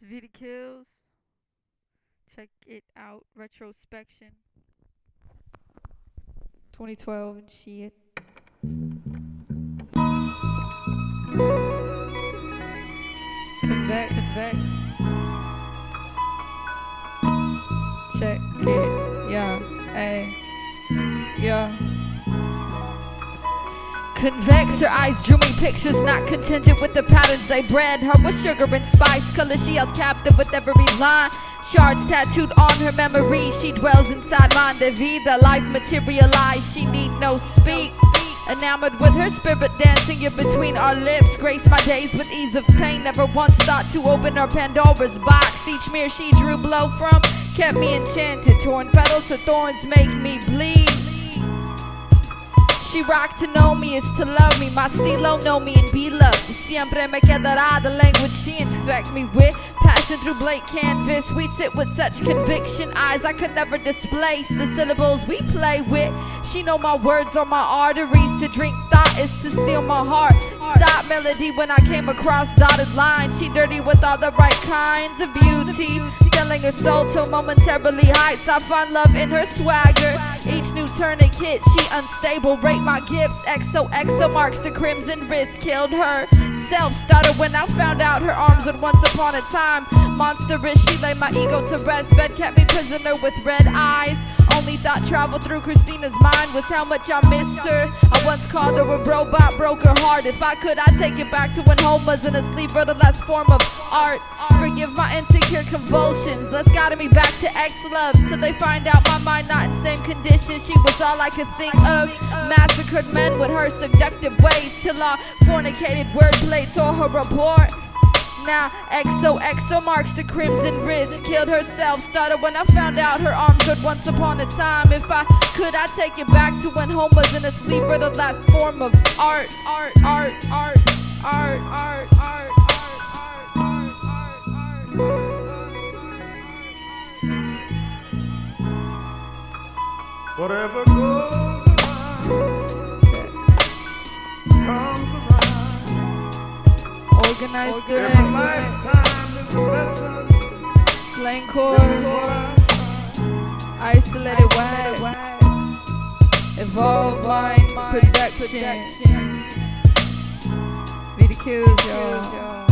It's Vida Killz. Check it out. Retrospection. 2012 and shit. Convex, her eyes drew me pictures not contingent with the patterns they bred her with sugar and spice. Color she held captive with every line. Shards tattooed on her memory. She dwells inside mind vida. Life materialized. She need no speak. Enamored with her spirit dancing in between our lips. Grace my days with ease of pain. Never once thought to open her Pandora's box. Each mirror she drew blow from kept me enchanted. Torn petals, her thorns make me bleed. She rock to know me is to love me. My stilo know me and be loved. Siempre me quedará the language she infect me with. Passion through blank canvas. We sit with such conviction. Eyes I could never displace. The syllables we play with. She know my words are my arteries. To drink thought is to steal my heart. Stop melody when I came across dotted lines. She dirty with all the right kinds of beauty. Selling her soul to momentarily heights. I find love in her swagger. Each new tourniquet, she unstable. Rate my gifts. XOXO marks the crimson wrist. Killed her. Self stutter when I found out her arms would once upon a time. Monstrous, she laid my ego to rest. Bed kept me prisoner with red eyes. Only thought traveled through Christina's mind was how much I missed her. I once called her a robot, broke her heart. If I could, I'd take it back to when home wasn't a sleeper, the last form of art. Forgive my insecure convulsions. Let's guide me back to ex loves till they find out my mind not in same condition. She was all I could think of. Massacred men with her seductive ways till our fornicated wordplay tore her apart now. XOXO marks the crimson wrist. Killed herself, Stuttered when I found out her arms hurt once upon a time. If I could, I'd take it back to when home was in a sleeper, the last form of art, art, art, art, art, art, art. Whatever goes around comes organized Organ good. Life, Slang chord, isolated wax. wax, evolve minds production. Me the kills, y'all.